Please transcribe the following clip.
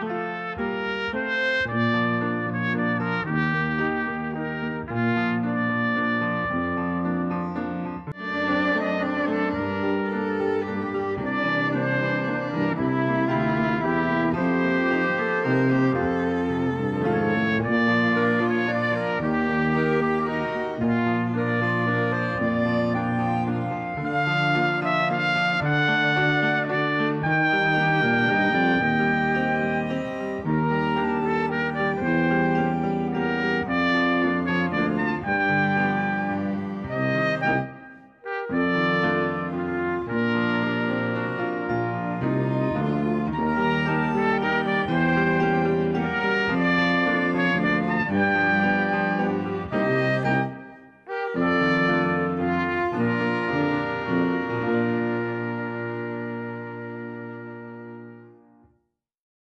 Música